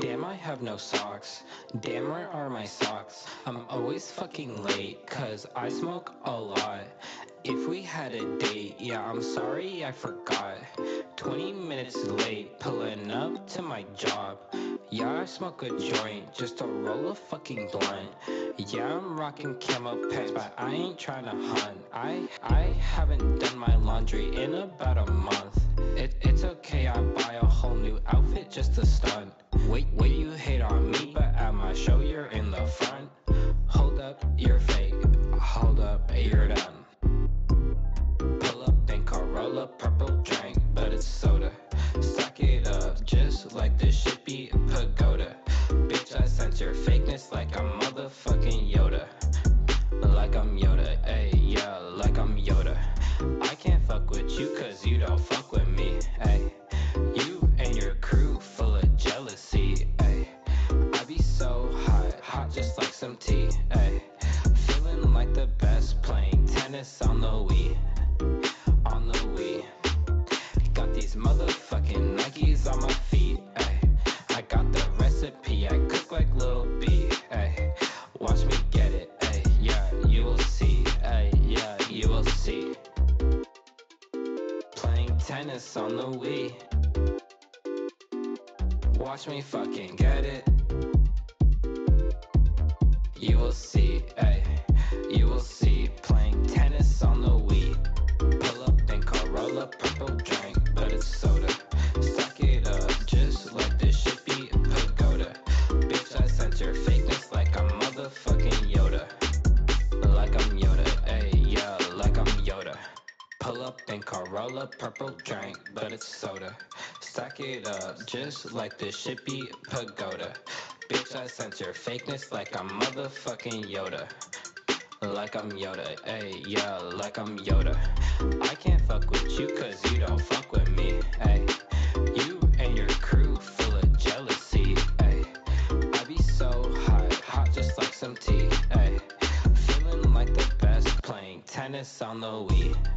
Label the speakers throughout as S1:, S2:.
S1: Damn, I have no socks. Damn, where are my socks? I'm always fucking late, cause I smoke a lot. If we had a date, yeah, I'm sorry I forgot. 20 minutes late, pulling up to my job. Yeah, I smoke a joint just a roll of fucking blunt. Yeah, I'm rocking camo pants, but I ain't trying to hunt. I I haven't done my laundry in about a month. It, it's okay, I buy a whole new outfit just to stunt. Wait, wait, you hate on me, but at my show you're in the front. Hold up, you're fake. Hold up, you're done. Will see, ayy. You will see. Playing tennis on the Wii. Pull up, roll up purple drink, but it's soda. Suck it up, just like the shippy pagoda. Bitch, I sense your fakeness like I'm motherfucking Yoda. Like I'm Yoda, ayy, yeah, like I'm Yoda. Pull up, roll up purple drink, but it's soda. Stack it up, just like the shippy pagoda. Bitch, I sense your fakeness like I'm motherfucking Yoda. Like I'm Yoda, ayy, yeah, like I'm Yoda. I can't fuck with you cause you don't fuck with me, ayy. You and your crew full of jealousy, ayy. I be so hot, hot just like some tea, ayy. Feeling like the best playing tennis on the Wii.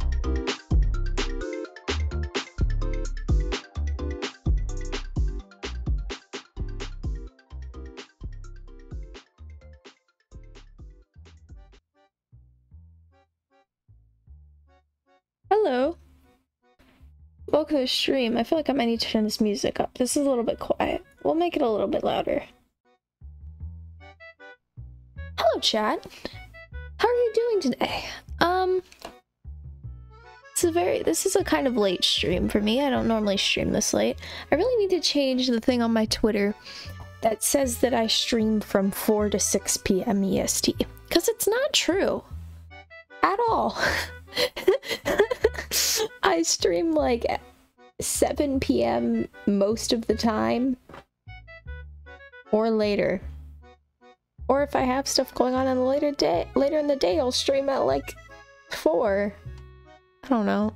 S2: Welcome to stream. I feel like I might need to turn this music up. This is a little bit quiet. We'll make it a little bit louder. Hello, chat. How are you doing today? Um, it's a very. This is a kind of late stream for me. I don't normally stream this late. I really need to change the thing on my Twitter that says that I stream from 4 to 6 p.m. EST because it's not true at all. I stream like 7 p.m. most of the time or later. Or if I have stuff going on in the later day later in the day, I'll stream at like 4. I don't know.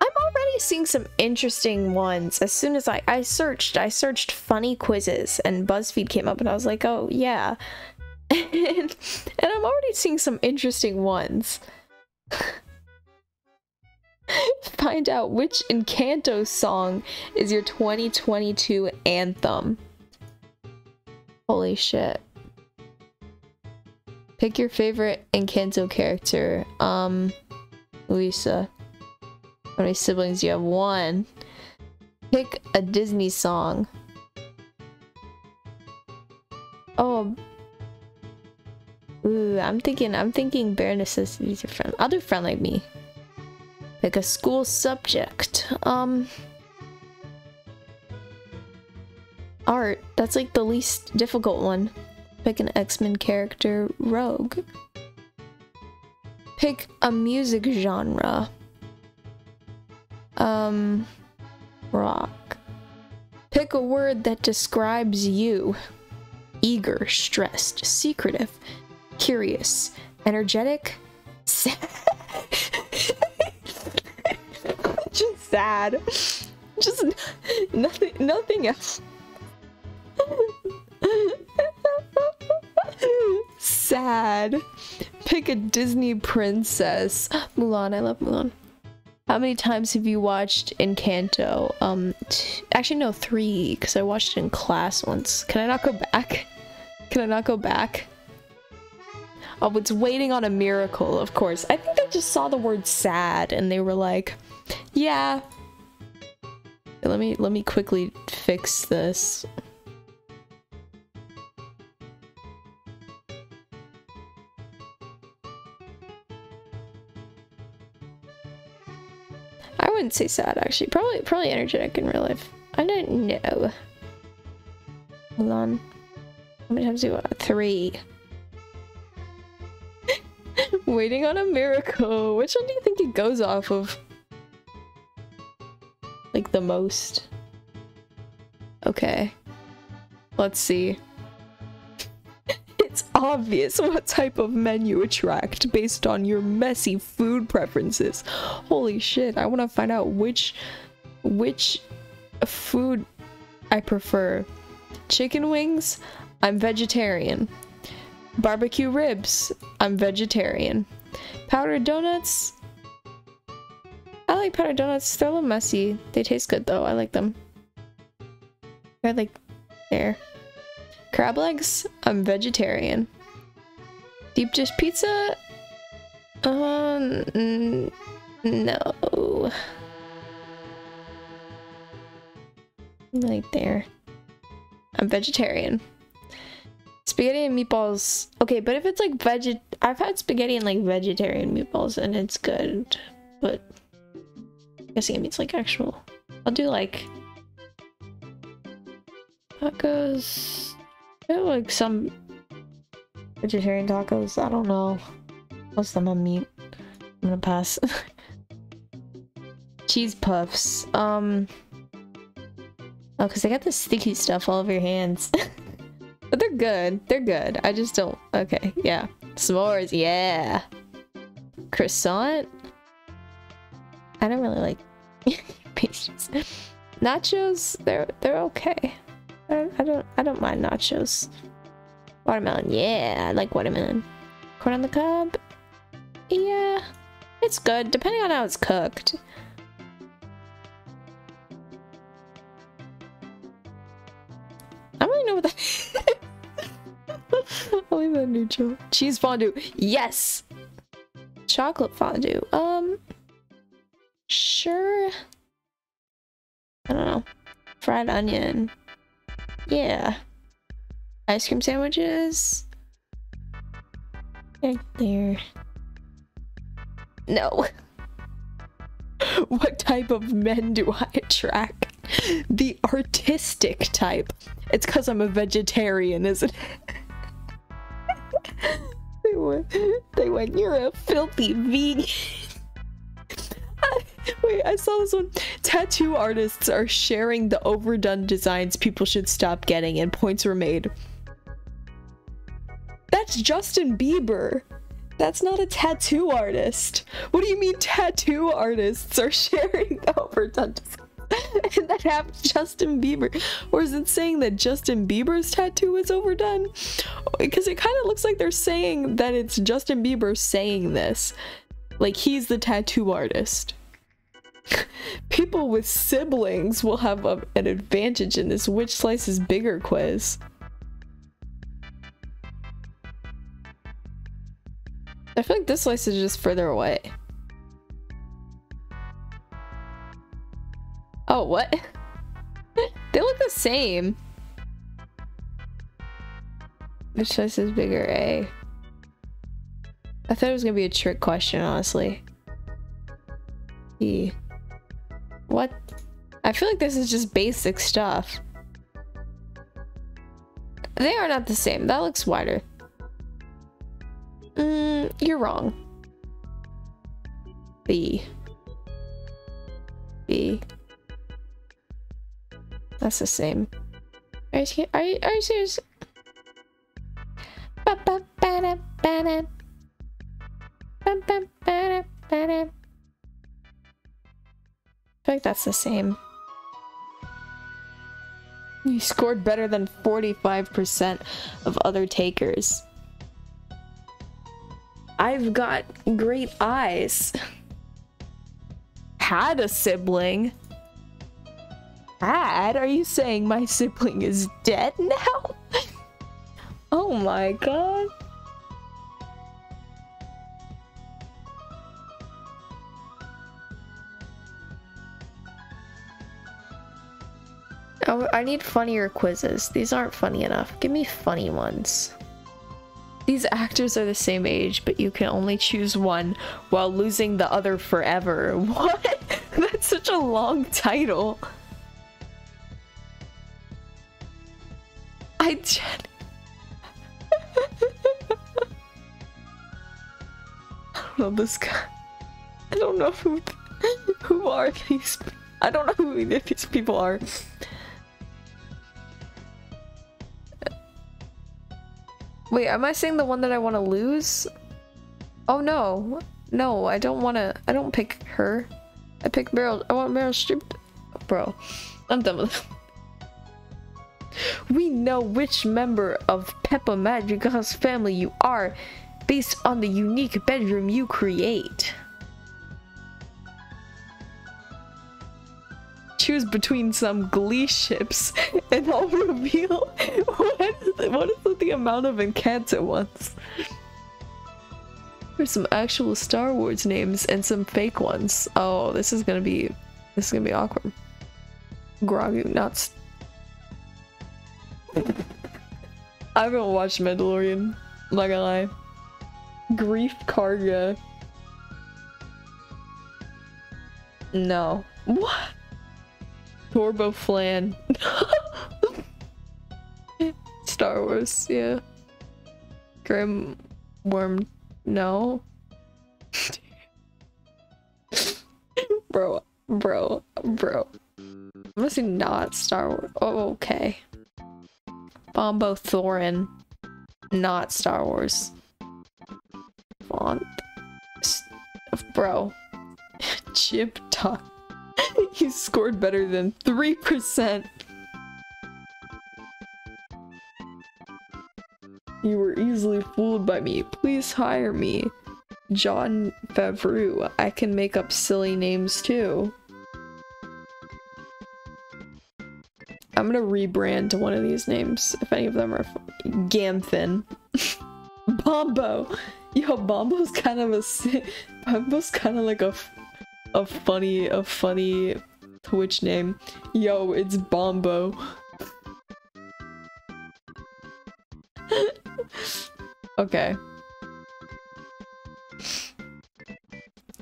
S2: I'm already seeing some interesting ones. As soon as I I searched, I searched funny quizzes and BuzzFeed came up and I was like, "Oh, yeah." and, and I'm already seeing some interesting ones. Find out which Encanto song is your 2022 anthem. Holy shit. Pick your favorite Encanto character. Um, Luisa. How many siblings do you have? One. Pick a Disney song. Oh. Ooh, I'm thinking, I'm thinking bare necessities are friend. Other friend like me. Pick a school subject. Um. Art. That's like the least difficult one. Pick an X-Men character. Rogue. Pick a music genre. Um. Rock. Pick a word that describes you. Eager, stressed, secretive, curious, energetic, sad. Just sad. Just nothing nothing else. sad. Pick a Disney princess. Mulan, I love Mulan. How many times have you watched Encanto? Um, actually no, three, because I watched it in class once. Can I not go back? Can I not go back? Oh, it's waiting on a miracle, of course. I think they just saw the word sad and they were like, yeah. Let me let me quickly fix this. I wouldn't say sad actually. Probably probably energetic in real life. I don't know. Hold on. How many times do you want? Three. Waiting on a miracle. Which one do you think it goes off of? Like the most. Okay. Let's see. it's obvious what type of men you attract based on your messy food preferences. Holy shit, I want to find out which which food I prefer. Chicken wings, I'm vegetarian. Barbecue ribs, I'm vegetarian. Powdered donuts, I like powdered donuts. They're a little messy. They taste good though. I like them. They're like there. Crab legs, I'm vegetarian. Deep dish pizza, um, no. Right there. I'm vegetarian. Spaghetti and meatballs. Okay, but if it's like veg, I've had spaghetti and like vegetarian meatballs and it's good, but I guess it means like actual. I'll do like tacos. like some vegetarian tacos. I don't know. Most of them on meat. I'm gonna pass. Cheese puffs. Um. Oh, because they got the sticky stuff all over your hands. but they're good. They're good. I just don't. Okay, yeah. S'mores, yeah. Croissant? I don't really like pastries. Nachos, they're they're okay. I, I don't I don't mind nachos. Watermelon, yeah, I like watermelon. Corn on the cob, yeah, it's good depending on how it's cooked. I don't really know what that. I'll leave that neutral. Cheese fondue, yes. Chocolate fondue, um. Sure. I don't know. Fried onion. Yeah. Ice cream sandwiches. Right there. No. what type of men do I attract? The artistic type. It's because I'm a vegetarian, isn't it? they went, they went, you're a filthy vegan. Wait, I saw this one. Tattoo artists are sharing the overdone designs people should stop getting, and points were made. That's Justin Bieber. That's not a tattoo artist. What do you mean tattoo artists are sharing the overdone designs? and that have Justin Bieber. Or is it saying that Justin Bieber's tattoo is overdone? Because it kind of looks like they're saying that it's Justin Bieber saying this. Like he's the tattoo artist. People with siblings will have a, an advantage in this which slice is bigger quiz. I feel like this slice is just further away. Oh, what? they look the same. Which slice is bigger, A? I thought it was gonna be a trick question, honestly. E. What? I feel like this is just basic stuff. They are not the same. That looks wider. Mm, you're wrong. B. B. That's the same. Are you, are you, are you serious? Ba -ba -ba -da -da. -da feel like that's the same. You scored better than 45% of other takers. I've got great eyes. had a sibling. Had? Are you saying my sibling is dead now? oh my god. I need funnier quizzes. These aren't funny enough. Give me funny ones. These actors are the same age, but you can only choose one while losing the other forever. What? That's such a long title. I. I don't know this guy. I don't know who who are these. I don't know who these people are. Wait, am I saying the one that I want to lose? Oh no. No, I don't want to. I don't pick her. I pick Meryl. I want Meryl Streep. Bro, I'm done with it. We know which member of Peppa Magica's family you are based on the unique bedroom you create. Choose between some glee ships and I'll reveal what is, what is the amount of Encanto ones. There's some actual Star Wars names and some fake ones. Oh, this is gonna be this is gonna be awkward. Grogu, nuts. I haven't watched Mandalorian. I'm not gonna lie. Greef Karga. No. What? Turbo Flan. Star Wars, yeah. Grim Worm, no. bro, bro, bro. I'm gonna say not Star Wars. Oh, okay. Bombo Thorin, not Star Wars. Font. Bro. Chip Talk. he scored better than 3%. You were easily fooled by me. Please hire me. Jon Favreau. I can make up silly names too. I'm gonna rebrand to one of these names, if any of them are Gamfin. Bombo! Yo, Bombo's kind of a... Bombo's kind of like a a funny, a funny Twitch name. Yo, it's Bombo. okay.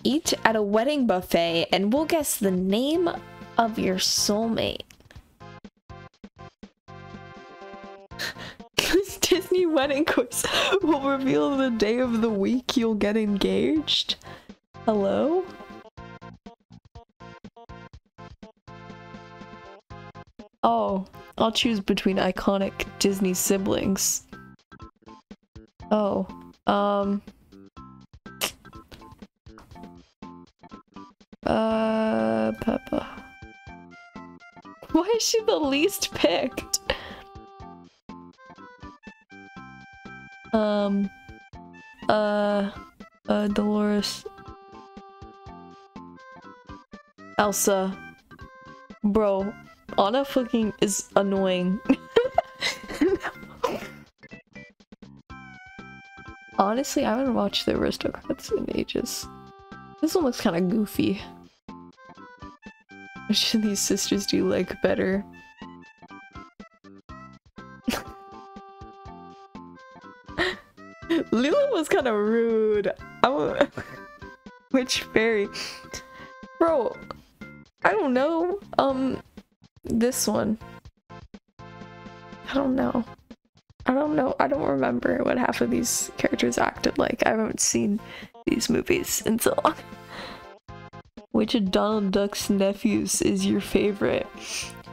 S2: Eat at a wedding buffet and we'll guess the name of your soulmate. This Disney wedding quiz will reveal the day of the week you'll get engaged. Hello? Oh, I'll choose between iconic Disney siblings. Oh, um... Uh, Pepa. Why is she the least picked? Um, uh, uh, Dolores. Elsa. Bro, Anna fucking is annoying. Honestly, I haven't watched the Aristocats in ages. This one looks kind of goofy. Which should these sisters do you like better? Lila was kind of rude. I'm Which fairy? Bro, I don't know. Um, this one. I don't know. I don't know. I don't remember what half of these characters acted like. I haven't seen these movies in so long. Which of Donald Duck's nephews is your favorite?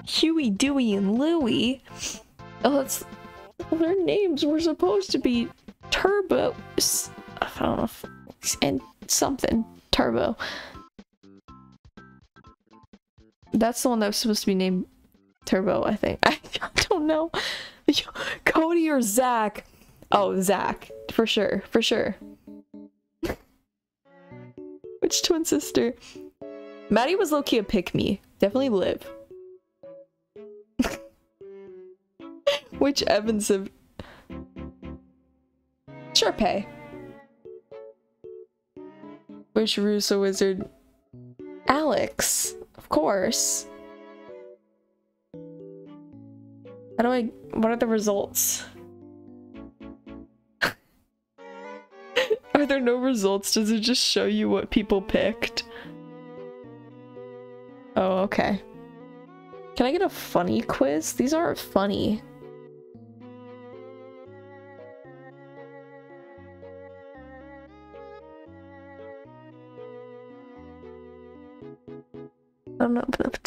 S2: Huey, Dewey, and Louie? Oh, that's... their names were supposed to be Turbo... I don't know. And something. Turbo. That's the one that was supposed to be named Turbo, I think. I, don't know. Cody or Zack? Oh, Zack. For sure. For sure. Which twin sister Maddie was low-key a pick me. Definitely Liv. Which Evans of... Sharpay. Which Russo wizard? Alex, course. How do I what are the results? are there no results? Does it just show you what people picked? Oh, okay. Can I get a funny quiz? These aren't funny.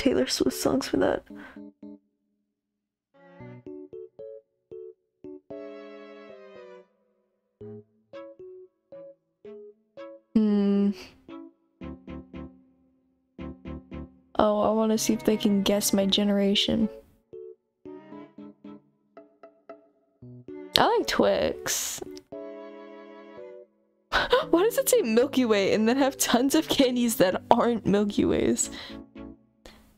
S2: Taylor Swift songs for that. Hmm. Oh, I want to see if they can guess my generation. I like Twix. Why does it say Milky Way and then have tons of candies that aren't Milky Ways?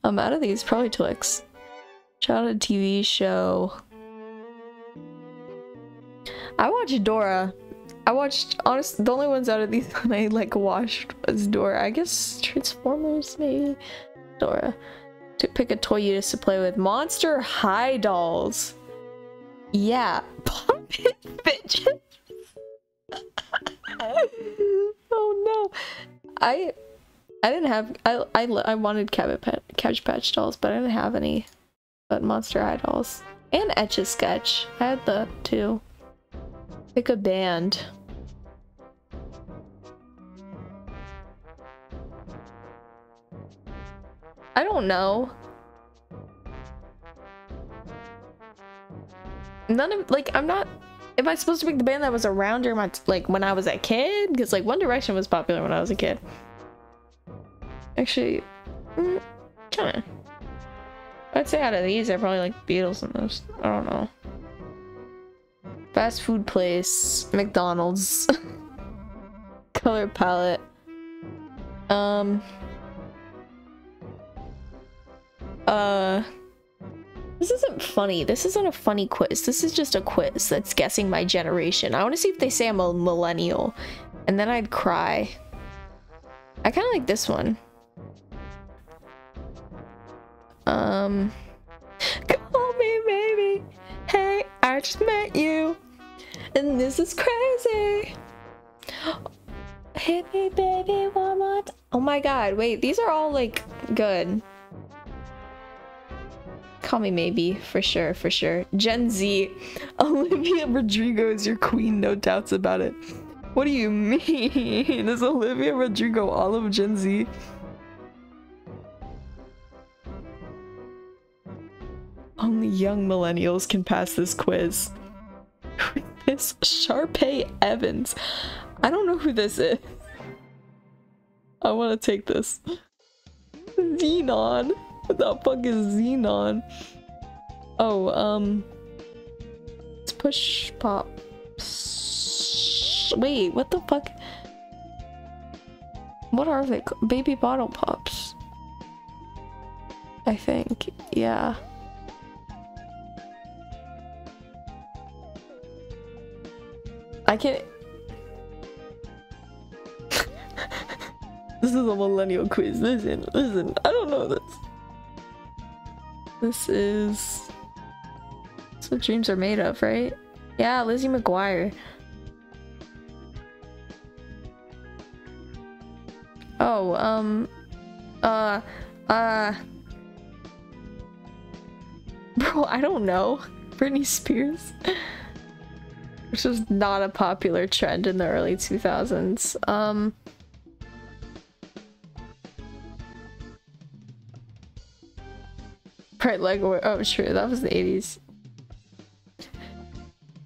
S2: Um, out of these, probably Twix. Childhood TV show. I watched Dora. I watched, honest, the only ones out of these that I like watched was Dora. I guess Transformers, maybe? Dora. To pick a toy you used to play with. Monster High Dolls. Yeah. Fidget. oh no. I I didn't have I I, I wanted Cabbage Patch, dolls, but I didn't have any. But Monster High dolls and Etch a Sketch. I had the two. Pick a band. I don't know. None of like I'm not. Am I supposed to pick the band that was around during my like when I was a kid? Because like One Direction was popular when I was a kid. Actually, mm, kind of. I'd say out of these, I probably like Beatles the most. I don't know. Fast food place, McDonald's, color palette. Um. Uh. This isn't funny. This isn't a funny quiz. This is just a quiz that's guessing my generation. I want to see if they say I'm a millennial. And then I'd cry. I kind of like this one. Um, call me baby. Hey, I just met you, and this is crazy. Hit me, baby, one more. Oh my god! Wait, these are all like good. Call me maybe for sure, for sure. Gen Z, Olivia Rodrigo is your queen, no doubts about it. What do you mean? Is Olivia Rodrigo all of Gen Z? Only young millennials can pass this quiz. Miss Sharpay Evans. I don't know who this is. I want to take this. Zenon. What the fuck is Zenon? Oh, um... It's push pop. Wait, what the fuck? What are they? Baby bottle pops. I think. Yeah. I can't. this is a millennial quiz. Listen, listen. I don't know this. This is. That's what dreams are made of, right? Yeah, Lizzie McGuire. Oh, um. Uh. Uh. Bro, I don't know. Britney Spears. Which was not a popular trend in the early 2000s. Um, right, like, oh, true, that was the 80s.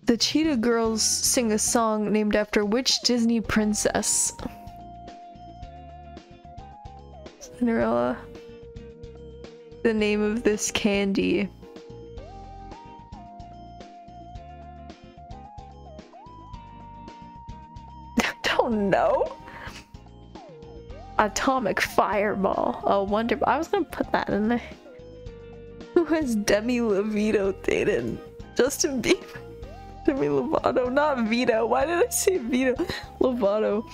S2: The Cheetah Girls sing a song named after which Disney princess? Cinderella. The name of this candy. Don't know. Atomic Fireball. Oh, wonderful. I was gonna put that in there. Who has Demi Lovato dated? Justin Bieber. Demi Lovato, not Vito. Why did I say Vito? Lovato.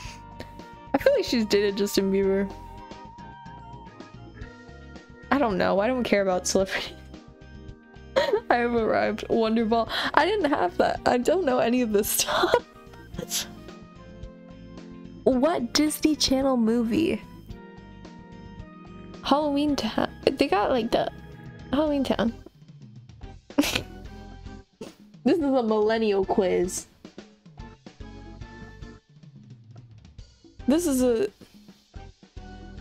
S2: I feel like she's dated Justin Bieber. I don't know. I don't care about celebrity. I have arrived. Wonderball. I didn't have that. I don't know any of this stuff. What Disney Channel movie? Halloween Town. They got like the Halloween Town. this is a millennial quiz. This is a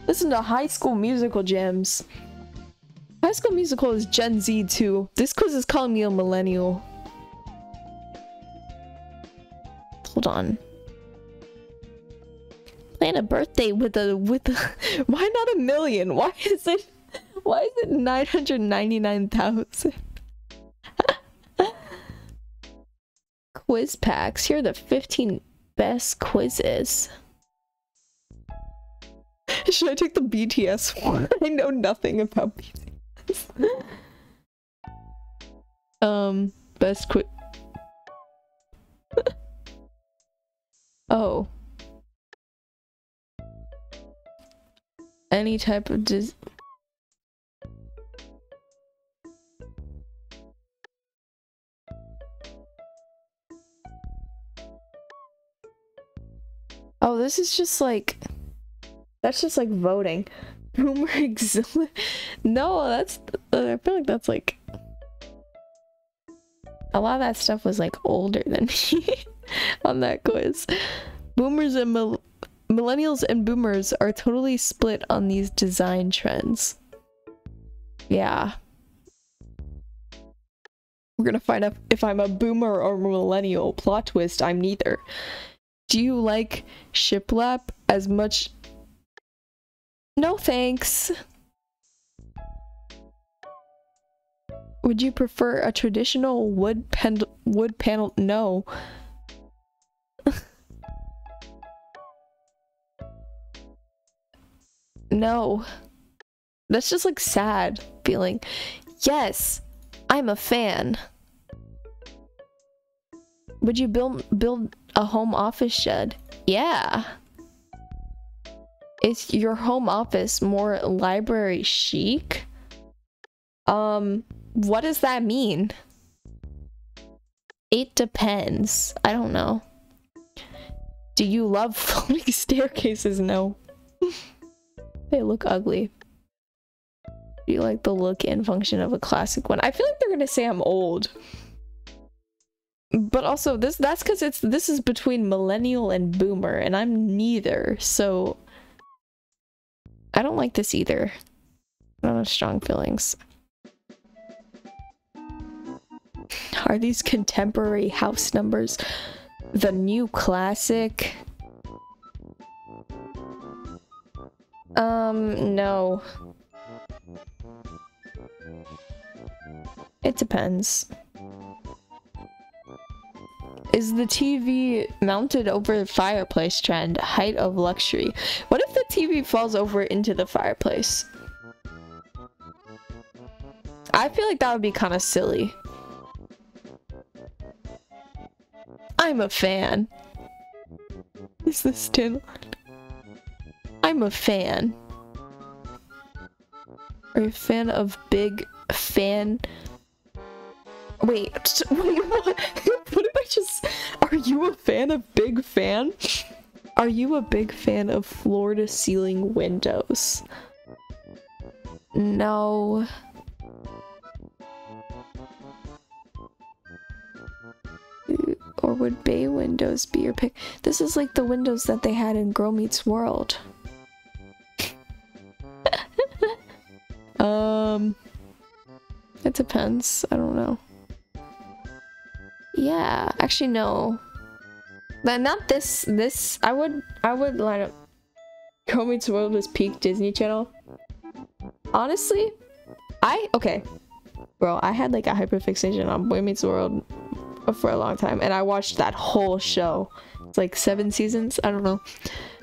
S2: Listen to High School Musical gems. High School Musical is Gen Z too. This quiz is calling me a millennial. Hold on. Plan a birthday with a with a why not a million? Why is it why is it 999,000? quiz packs. Here are the 15 best quizzes. Should I take the BTS one? I know nothing about BTS. um, best quiz. oh. Any type of dis- Oh, this is just like that's just like voting. Boomer Exili- No, that's. Uh, I feel like that's like. A lot of that stuff was like older than me on that quiz. Boomers and mil millennials and boomers are totally split on these design trends. Yeah. We're gonna find out if I'm a boomer or millennial. Plot twist, I'm neither. Do you like shiplap as much no thanks. Would you prefer a traditional wood pen wood panel? No. No. That's just like sad feeling. Yes, I'm a fan. Would you build build a home office shed? Yeah. Is your home office more library chic? Um, what does that mean? It depends. I don't know. Do you love floating staircases? No. they look ugly. Do you like the look and function of a classic one? I feel like they're gonna say I'm old. But also this that's because it's this is between millennial and boomer, and I'm neither, so I don't like this either. I don't have strong feelings. Are these contemporary house numbers the new classic? Um, no. It depends. Is the TV mounted over the fireplace trend height of luxury? What if the TV falls over into the fireplace? I feel like that would be kind of silly. I'm a fan. Is this still? I'm a fan. Are you a fan of big fan Wait, wait what? what did I just... Are you a fan of Big Fan? Are you a big fan of floor-to-ceiling windows? No. Or would bay windows be your pick? This is like the windows that they had in Girl Meets World. Um... It depends. I don't know. Yeah, actually no. But not this, this, I would, I would line up Meets World as peak Disney Channel. Honestly, I, okay. Bro, I had like a hyperfixation on Boy Meets World for a long time and I watched that whole show. It's like seven seasons, I don't know.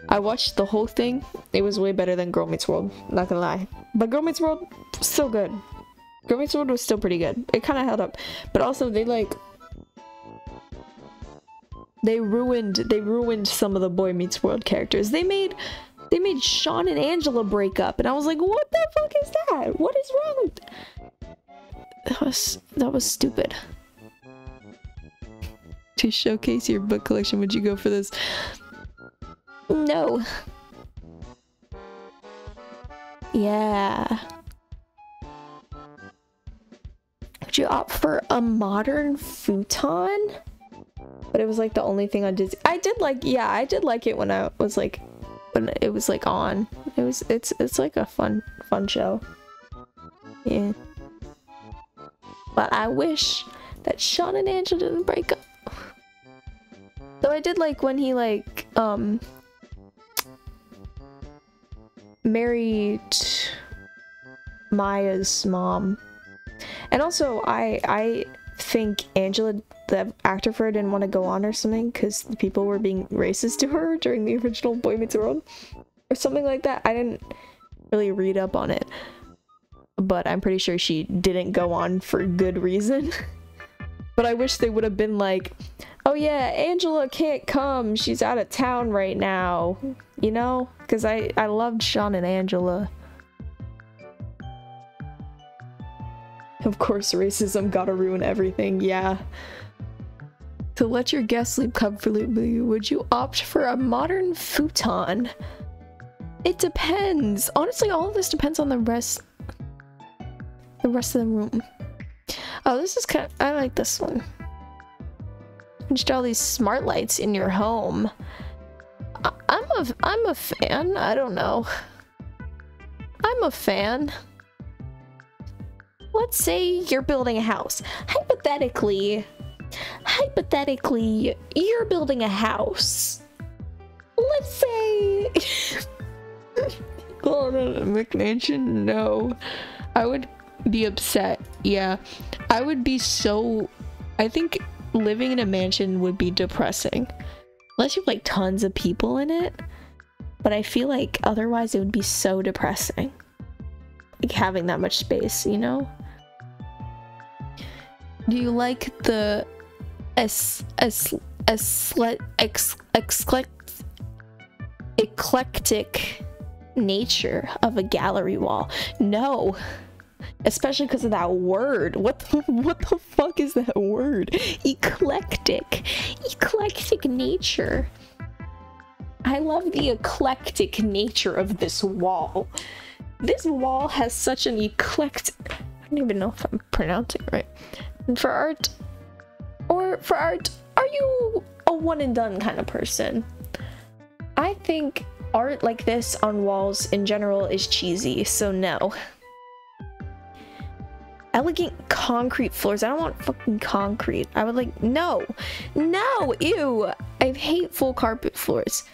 S2: I watched the whole thing. It was way better than Girl Meets World, not gonna lie. But Girl Meets World, still good. Girl Meets World was still pretty good. It kind of held up. But also, they like... They ruined, they ruined some of the Boy Meets World characters. They made, they made Shawn and Angela break up. And I was like, what the fuck is that? What is wrong. That was, that was stupid. To showcase your book collection, would you go for this? No. Yeah. Would you opt for a modern futon? But it was like the only thing on Disney. I did like, yeah, I did like it when I was like, when it was like on. It was, it's, it's like a fun, fun show. Yeah. But I wish that Shawn and Angela didn't break up. Though I did like when he like, um, married Maya's mom. And also, I I think Angela, the actor for her, didn't want to go on or something because people were being racist to her during the original Boy Meets World or something like that. I didn't really read up on it, but I'm pretty sure she didn't go on for good reason. but I wish they would have been like, oh yeah, Angela can't come. She's out of town right now. You know? Because I, I loved Shawn and Angela. Of course, racism gotta ruin everything, yeah. To let your guests sleep comfortably, would you opt for a modern futon? It depends. Honestly, all of this depends on the rest the rest of the room. Oh, this is kind of, I like this one. Install these smart lights in your home. I'm a I'm a fan. I don't know. I'm a fan. Let's say you're building a house. Hypothetically, hypothetically, you're building a house. Let's say Oh no, McMansion, no. I would be upset. Yeah. I would be so I think living in a mansion would be depressing. Unless you have like tons of people in it. But I feel like otherwise it would be so depressing. Like having that much space, you know? Do you like the es es es ex, ex, eclectic nature of a gallery wall? No especially because of that word. What the, what the fuck is that word? Eclectic. Eclectic nature. I love the eclectic nature of this wall. This wall has such an eclectic... I don't even know if I'm pronouncing it right. And for art... Or for art, are you a one and done kind of person? I think art like this on walls in general is cheesy, so no elegant concrete floors. I don't want fucking concrete. I would like, no, no, ew. I hate full carpet floors.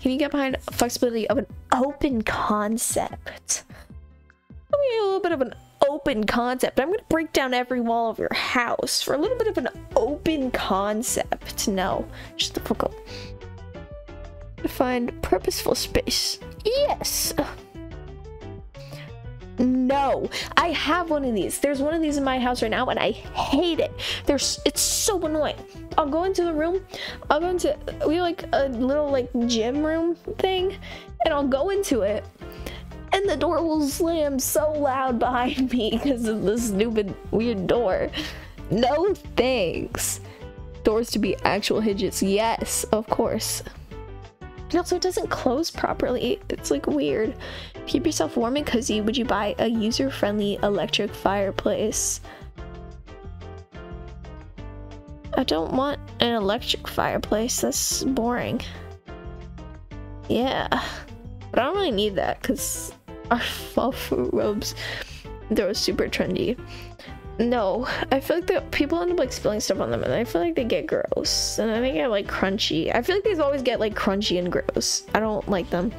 S2: Can you get behind flexibility of an open concept? I mean, a little bit of an open concept. I'm gonna break down every wall of your house for a little bit of an open concept. No, just the fuck up. Find purposeful space. Yes. No, I have one of these. There's one of these in my house right now, and I hate it. There's, it's so annoying. I'll go into the room. I'll go into we have like a little like gym room thing, and I'll go into it, and the door will slam so loud behind me because of the stupid weird door. No thanks. Doors to be actual hinges. Yes, of course. And also, it doesn't close properly. It's like weird. Keep yourself warm and cozy. Would you buy a user friendly electric fireplace? I don't want an electric fireplace. That's boring. Yeah. But I don't really need that because our fall robes, they're super trendy. No, I feel like the people end up like spilling stuff on them and I feel like they get gross. And then they get like crunchy. I feel like these always get like crunchy and gross. I don't like them.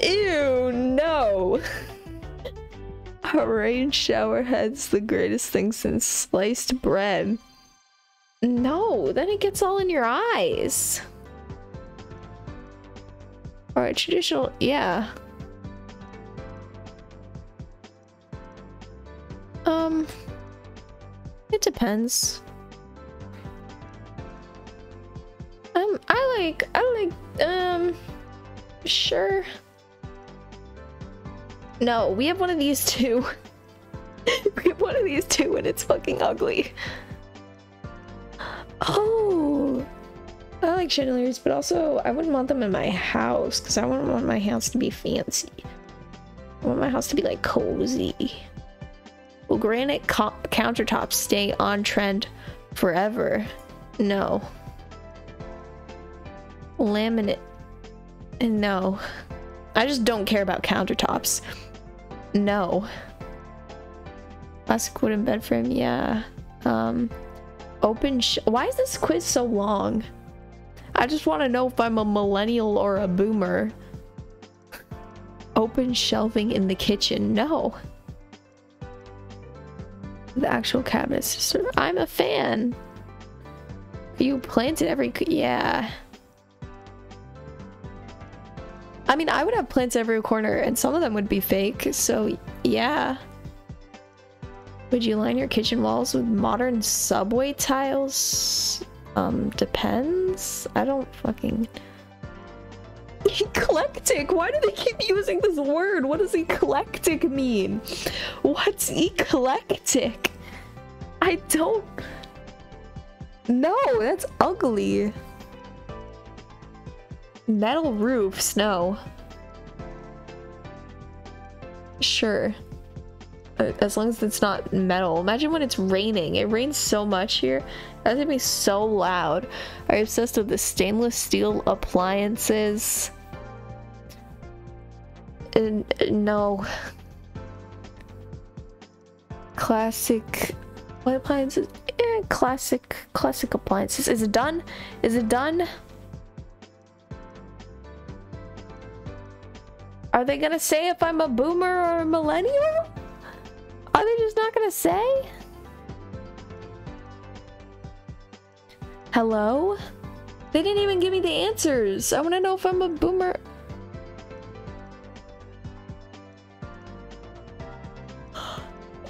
S2: Ew, no. A rain shower head's the greatest thing since sliced bread. No, then it gets all in your eyes. Or a traditional, yeah. Um, it depends. Um, I like, I like, um, sure. No, we have one of these too. we have one of these too and it's fucking ugly. Oh, I like chandeliers, but also I wouldn't want them in my house because I wouldn't want my house to be fancy. I want my house to be like cozy. Will granite countertops stay on trend forever? No. Laminate? No. I just don't care about countertops. No. Classic wooden bed frame, yeah. Um, open Why is this quiz so long? I just want to know if I'm a millennial or a boomer. Open shelving in the kitchen. No. The actual cabinets. I'm a fan. You planted every... Yeah. I mean, I would have plants every corner and some of them would be fake. So, yeah. Would you line your kitchen walls with modern subway tiles? Um, depends. I don't fucking... Eclectic! Why do they keep using this word? What does eclectic mean? What's eclectic? I don't... No, that's ugly. Metal roofs, no. Sure. As long as it's not metal. Imagine when it's raining. It rains so much here. That's gonna be so loud. Are you obsessed with the stainless steel appliances? No. Classic. What appliances? Eh, classic. Classic appliances. Is it done? Is it done? Are they gonna say if I'm a boomer or a millennial? Are they just not gonna say? Hello? They didn't even give me the answers. I want to know if I'm a boomer.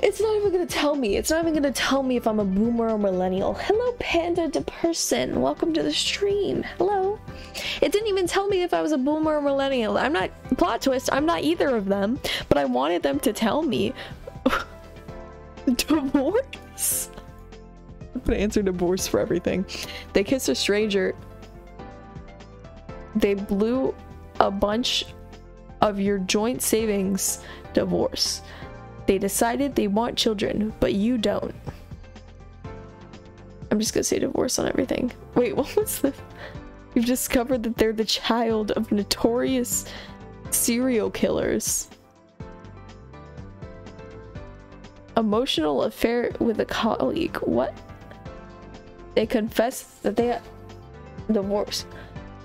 S2: It's not even gonna tell me. It's not even gonna tell me if I'm a boomer or millennial. Hello, panda to person. Welcome to the stream. Hello. It didn't even tell me if I was a boomer or millennial. I'm not, plot twist, I'm not either of them, but I wanted them to tell me. Divorce? I'm gonna answer divorce for everything. They kissed a stranger. They blew a bunch of your joint savings divorce. They decided they want children, but you don't. I'm just gonna say divorce on everything. Wait, what was the... You've discovered that they're the child of notorious serial killers. Emotional affair with a colleague. What? They confessed that they divorced.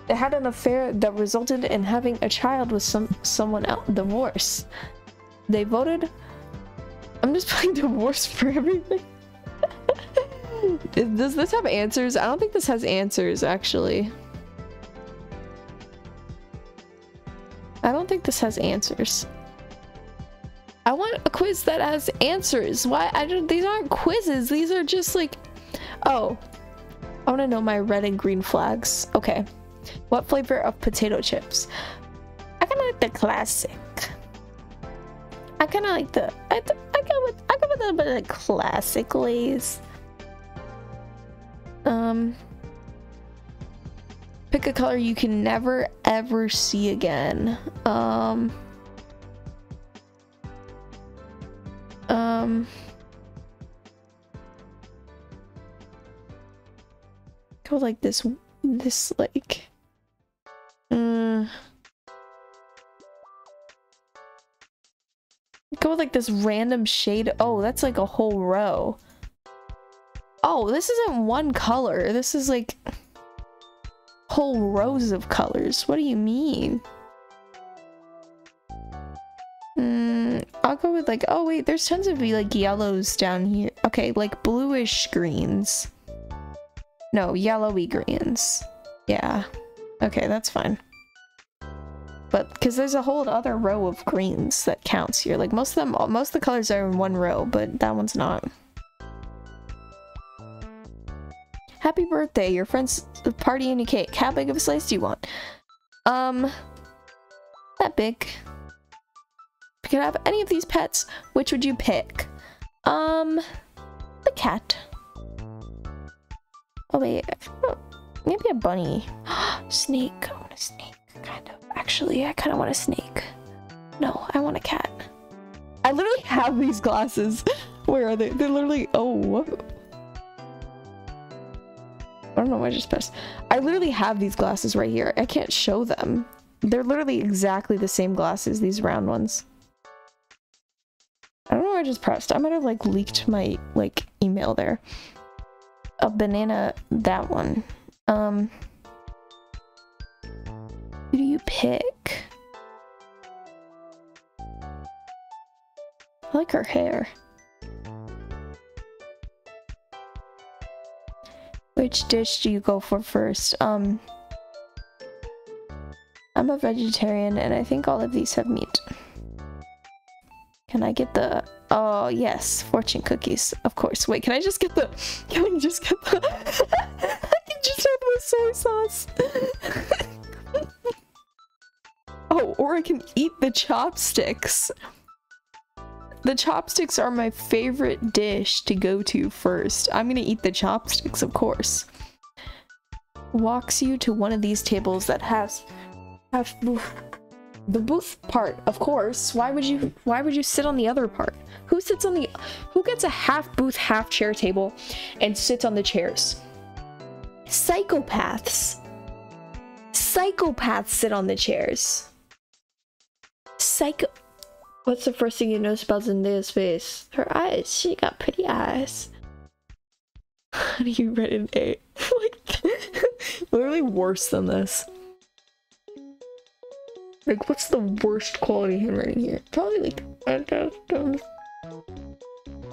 S2: They had an affair that resulted in having a child with some someone else. Divorce. They voted. I'm just playing divorce for everything. Does this have answers? I don't think this has answers actually. I don't think this has answers. I want a quiz that has answers. Why? I don't. These aren't quizzes. These are just like. Oh, I want to know my red and green flags. Okay. What flavor of potato chips? I kind of like the classic. I kind of like the. I, I go with. I go with a little bit of classic Lay's. Um. Pick a color you can never ever see again. Um. Um. Go like this, this like. Uh, go with like this random shade. Oh, that's like a whole row. Oh, this isn't one color. This is like whole rows of colors. What do you mean? Mm, I'll go with like, oh wait, there's tons of like yellows down here. Okay, like bluish greens. No, yellowy greens. Yeah. Okay, that's fine. But because there's a whole other row of greens that counts here. Like most of them, most of the colors are in one row, but that one's not. Happy birthday! Your friend's party and a cake. How big of a slice do you want? Um, that big. If you could have any of these pets, which would you pick? Um, the cat. Oh wait, maybe a bunny. snake. I want a snake, kind of. Actually, I kind of want a snake. No, I want a cat. I literally have these glasses. Where are they? They're literally. Oh. I don't know why I just pressed. I literally have these glasses right here. I can't show them. They're literally exactly the same glasses, these round ones. I don't know why I just pressed. I might have like leaked my like email there. A banana, that one. Um, who do you pick? I like her hair. Which dish do you go for first? Um, I'm a vegetarian and I think all of these have meat. Can I get the... Oh, yes. Fortune cookies. Of course. Wait, can I just get the... Can I just get the... I can just have the soy sauce. or I can eat the chopsticks. The chopsticks are my favorite dish to go to first. I'm gonna eat the chopsticks, of course. Walks you to one of these tables that has... have the booth part, of course. Why would you why would you sit on the other part? Who sits on the who gets a half booth, half chair table and sits on the chairs? Psychopaths. Psychopaths sit on the chairs. Psycho What's the first thing you notice about Zendaya's face? Her eyes. She got pretty eyes. How do you rate an 8? like, literally worse than this. Like, what's the worst quality handwriting here? Probably like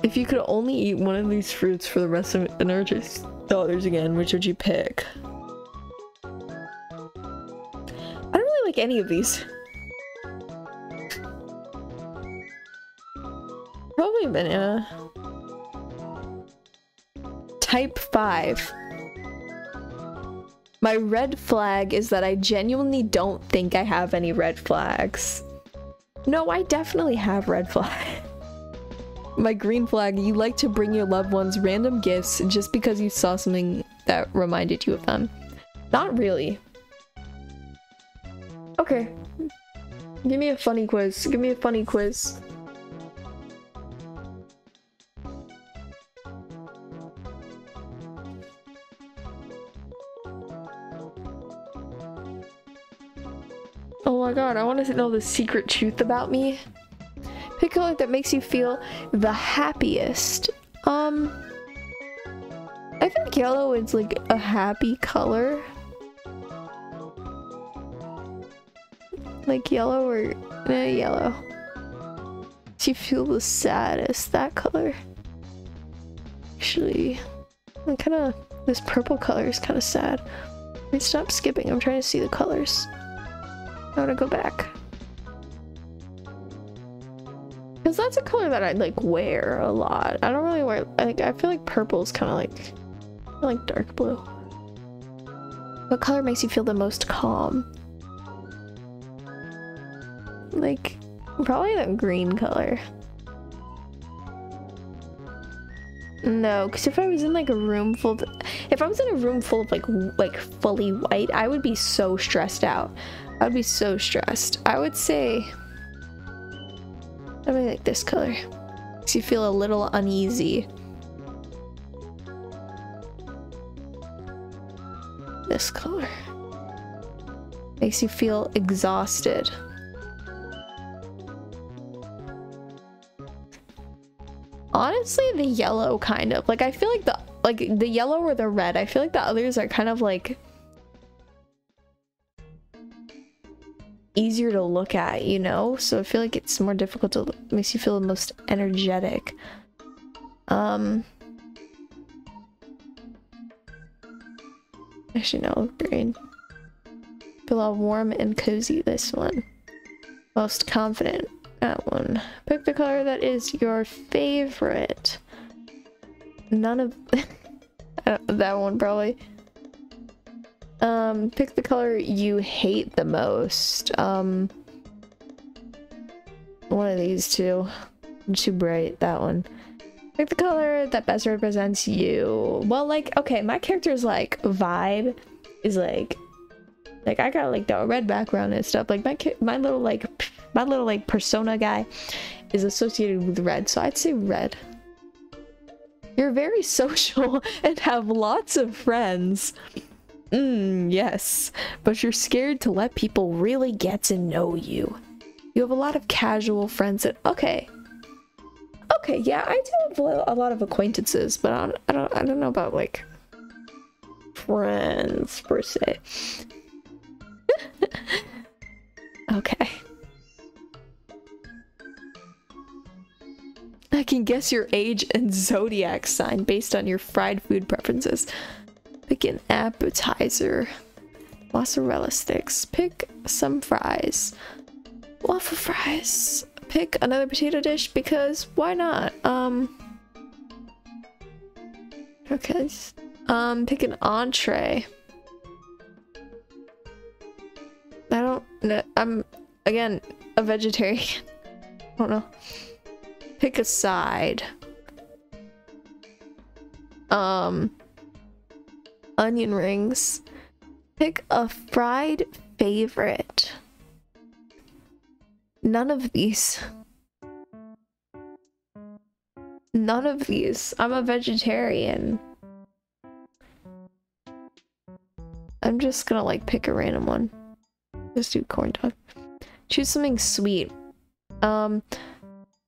S2: If you could only eat one of these fruits for the rest of Energies dollars again, which would you pick? I don't really like any of these. Probably banana. Type 5. My red flag is that I genuinely don't think I have any red flags. No, I definitely have red flag. My green flag, you like to bring your loved ones random gifts just because you saw something that reminded you of them. Not really. Okay. Give me a funny quiz. Give me a funny quiz. My god, I want to know the secret truth about me. Pick a color that makes you feel the happiest. Um, I think yellow is like a happy color. Like yellow or eh, yellow. Do you feel the saddest? That color. Actually, I'm kind of this purple color is kind of sad. Stop skipping. I'm trying to see the colors. I want to go back. Because that's a color that I like wear a lot. I don't really wear, like, I feel like purple is kind of like, I like dark blue. What color makes you feel the most calm? Like, probably the green color. No, because if I was in like a room full of, if I was in a room full of like like fully white, I would be so stressed out. I would be so stressed. I would say I really like this color. Makes you feel a little uneasy. This color. Makes you feel exhausted. Honestly, the yellow kind of. Like I feel like the like the yellow or the red. I feel like the others are kind of like easier to look at, you know? So I feel like it's more difficult to makes you feel the most energetic. Um Actually no, green. Feel all warm and cozy, this one. Most confident, that one. Pick the color that is your favorite. None of... that one, probably. Um, pick the color you hate the most. Um, one of these two. Too bright, that one. Pick the color that best represents you. Well, like, okay, my character's like vibe is like, like I got like the red background and stuff. Like my my little like my little like persona guy is associated with red, so I'd say red. You're very social and have lots of friends. Mmm, yes, but you're scared to let people really get to know you. You have a lot of casual friends that, okay, Okay, yeah, I do have a lot of acquaintances, but I don't, I don't, I don't know about like friends per se. okay. I can guess your age and zodiac sign based on your fried food preferences. Pick an appetizer. Mozzarella sticks. Pick some fries. Waffle fries pick another potato dish because why not? Um. Okay. Um, pick an entree. I don't know. I'm, again, a vegetarian. I don't know. Pick a side. Um, onion rings. Pick a fried favorite. None of these. None of these. I'm a vegetarian. I'm just gonna like pick a random one. Let's do corn dog. Choose something sweet. Um,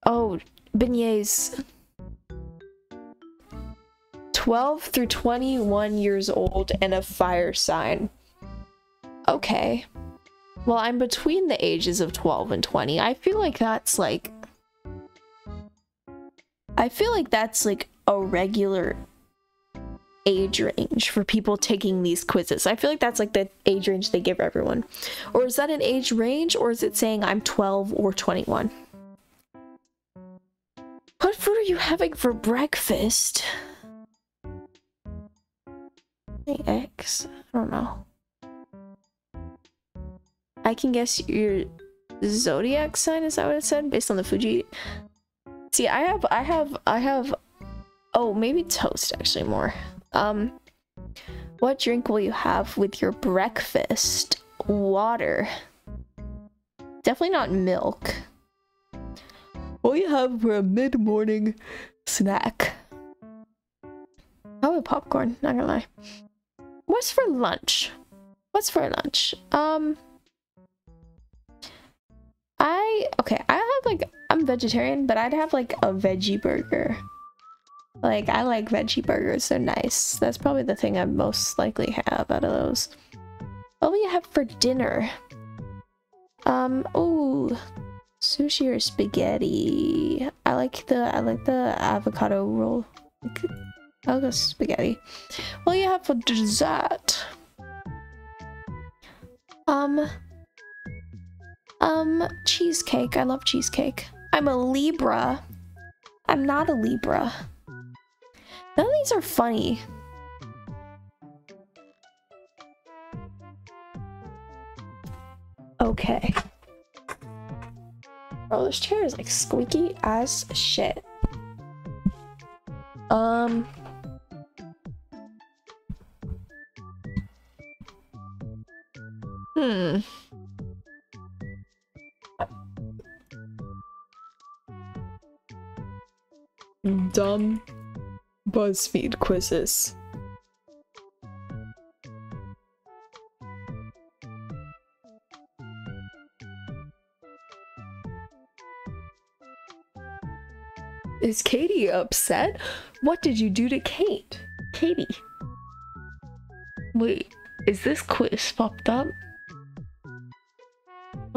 S2: oh, beignets. 12 through 21 years old and a fire sign. Okay. Well, I'm between the ages of 12 and 20. I feel like that's like... I feel like that's like a regular age range for people taking these quizzes. I feel like that's like the age range they give everyone. Or is that an age range or is it saying I'm 12 or 21? What food are you having for breakfast? Eggs? I don't know. I can guess your zodiac sign, is that what it said? Based on the Fuji. See, I have, I have, I have, oh, maybe toast actually more. Um, what drink will you have with your breakfast? Water. Definitely not milk. What will you have for a mid-morning snack? Probably popcorn, not gonna lie. What's for lunch? What's for lunch? Um, I okay, I have like I'm vegetarian, but I'd have like a veggie burger. Like I like veggie burgers, they're nice. That's probably the thing I most likely have out of those. What will you have for dinner? Um, oh, sushi or spaghetti. I like the I like the avocado roll. I'll go spaghetti. What will you have for dessert? Um, um, cheesecake. I love cheesecake. I'm a Libra. I'm not a Libra. None of these are funny. Okay. Oh, this chair is like squeaky as shit. Um... Hmm. dumb BuzzFeed quizzes. Is Katie upset? What did you do to Kate? Katie. Wait, is this quiz popped up?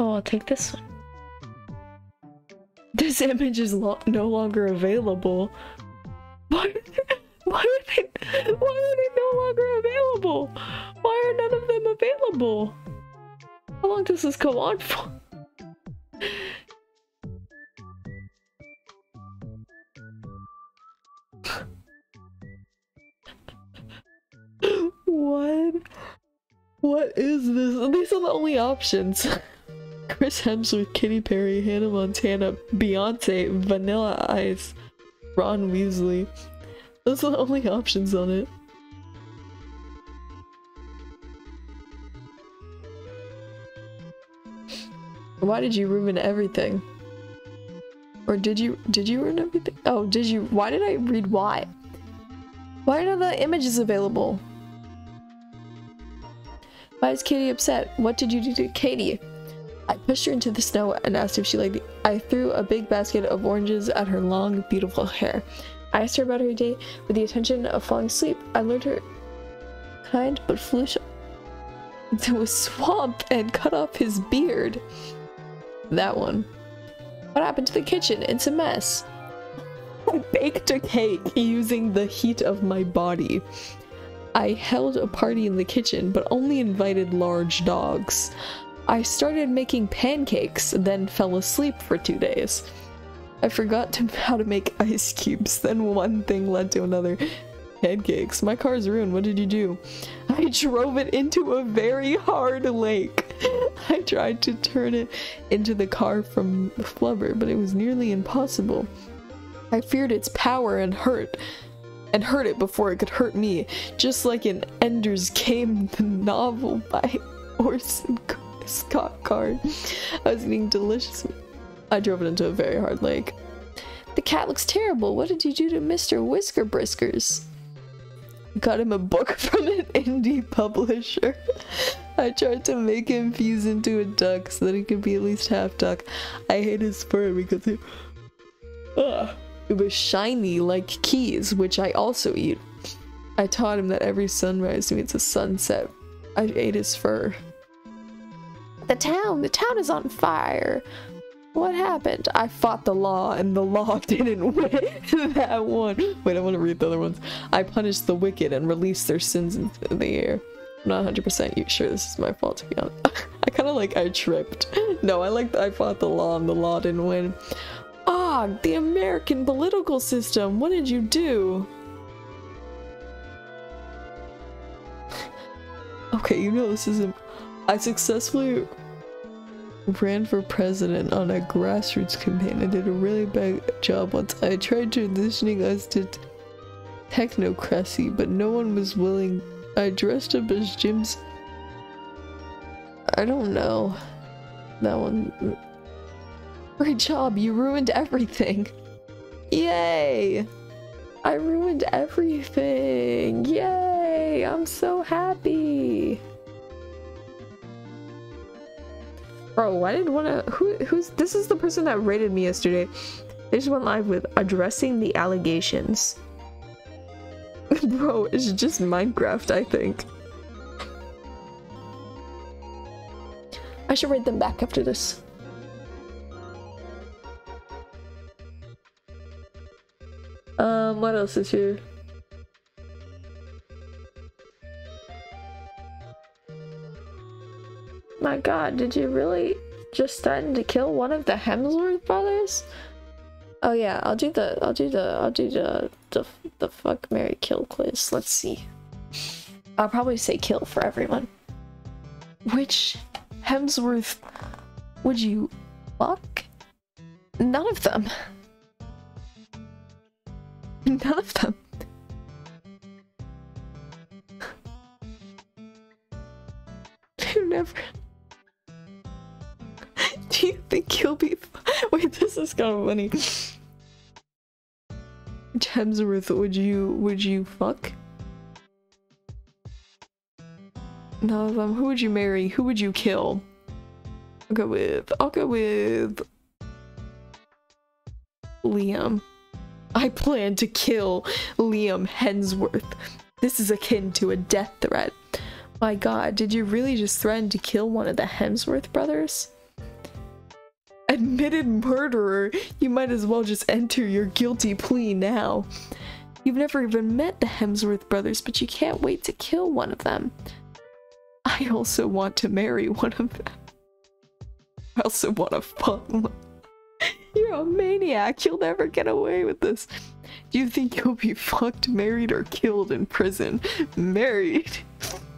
S2: Oh, I'll take this one. This image is lo no longer available. Why, why, are they, why are they no longer available? Why are none of them available? How long does this go on for? what? What is this? These are the only options. Chris Hemsworth, Katy Perry, Hannah Montana, Beyonce, Vanilla Ice, Ron Weasley. Those are the only options on it. Why did you ruin everything? Or did you did you ruin everything? Oh, did you why did I read why? Why are the images available? Why is Katie upset? What did you do to Katie? I pushed her into the snow and asked if she liked. I threw a big basket of oranges at her long, beautiful hair. I asked her about her day with the intention of falling asleep. I learned her kind but foolish into a swamp and cut off his beard. That one. What happened to the kitchen? It's a mess. I baked a cake using the heat of my body. I held a party in the kitchen, but only invited large dogs. I started making pancakes, then fell asleep for two days. I forgot to, how to make ice cubes, then one thing led to another. Pancakes. My car's ruined. What did you do? I drove it into a very hard lake. I tried to turn it into the car from Flubber, but it was nearly impossible. I feared its power and hurt and hurt it before it could hurt me, just like in Ender's Game, the novel by Orson Scott Card. I was eating delicious. I drove it into a very hard lake. The cat looks terrible. What did you do to Mr. Whisker Briskers? Got him a book from an indie publisher. I tried to make him fuse into a duck so that he could be at least half duck. I hate his fur because it, uh, it was shiny like keys, which I also eat. I taught him that every sunrise means a sunset. I ate his fur. The town, the town is on fire. What happened? I fought the law and the law didn't win that one. Wait, I want to read the other ones. I punished the wicked and released their sins in the air. I'm not 100% sure this is my fault to be honest. I kind of like I tripped. No, I like that I fought the law and the law didn't win. Ah, the American political system. What did you do? okay, you know this isn't I successfully ran for president on a grassroots campaign. I did a really bad job once. I tried transitioning us to technocracy, but no one was willing. I dressed up as Jim's. I don't know. That one. Great job, you ruined everything. Yay! I ruined everything. Yay! I'm so happy. Bro, I didn't want to. Who? Who's? This is the person that rated me yesterday. They just went live with addressing the allegations. Bro, it's just Minecraft, I think. I should rate them back after this. Um, what else is here? My god, did you really just threaten to kill one of the Hemsworth brothers? Oh yeah, I'll do the, I'll do the, I'll do the, the, the fuck, Mary kill quiz. Let's see. I'll probably say kill for everyone. Which Hemsworth would you fuck? None of them. None of them. You never. Think he'll be? Wait, this is kind of funny. Hemsworth, would you would you fuck? None of them. Who would you marry? Who would you kill? I'll go with. I'll go with. Liam. I plan to kill Liam Hemsworth. This is akin to a death threat. My god, did you really just threaten to kill one of the Hemsworth brothers? Admitted murderer, you might as well just enter your guilty plea now. You've never even met the Hemsworth brothers, but you can't wait to kill one of them. I also want to marry one of them. I also want to fuck. You're a maniac. You'll never get away with this. Do you think you'll be fucked, married, or killed in prison? Married.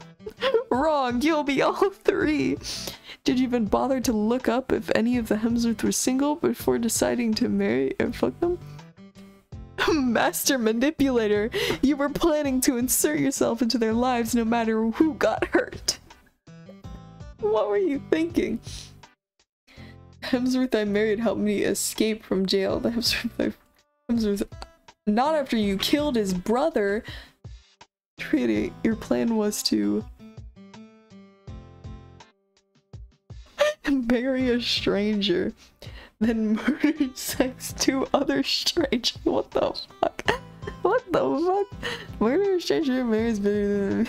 S2: Wrong. You'll be all three. Did you even bother to look up if any of the Hemsworth were single before deciding to marry and fuck them? Master manipulator, you were planning to insert yourself into their lives no matter who got hurt. What were you thinking? Hemsworth I married helped me escape from jail. The Hemsworth I Hemsworth not after you killed his brother. Trinity, your plan was to marry a stranger, then murder sex two other strangers. What the fuck? What the fuck? Murder a stranger marries better than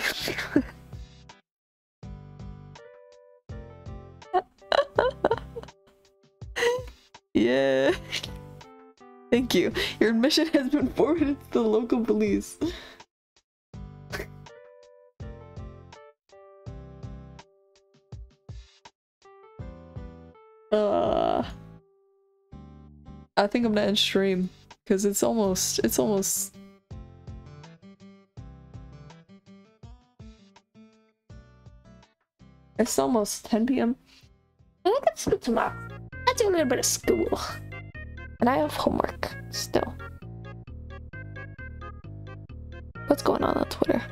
S2: Yeah. Thank you. Your admission has been forwarded to the local police. Uh, I think I'm gonna end stream because it's almost it's almost it's almost 10 p.m. I think it's good tomorrow. I do a little bit of school. And I have homework still. What's going on on Twitter?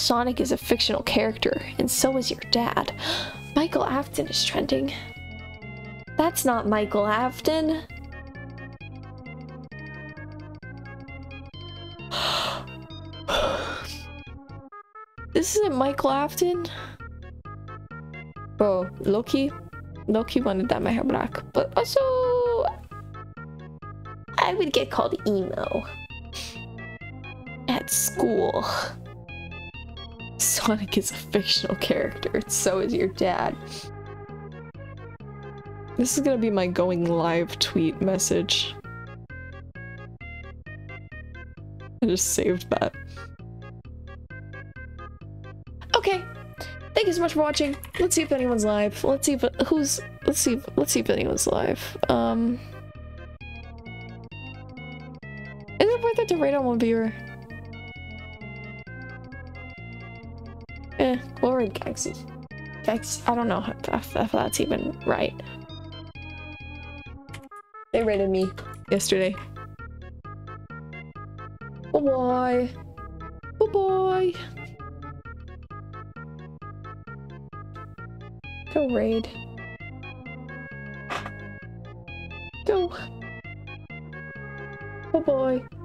S2: Sonic is a fictional character, and so is your dad. Michael Afton is trending. That's not Michael Afton. this isn't Michael Afton. Bro, lowkey, lowkey wanted that my hair black, but also I would get called emo at school. Sonic is a fictional character, so is your dad. This is gonna be my going live tweet message. I just saved that. Okay. Thank you so much for watching. Let's see if anyone's live. Let's see if who's let's see if, let's see if anyone's live. Um Is it worth it to rate on one viewer? Read Gagsy. Gags I don't know if, if that's even right. They raided me yesterday. Bye bye. Bye bye. Go raid. Go. Bye bye.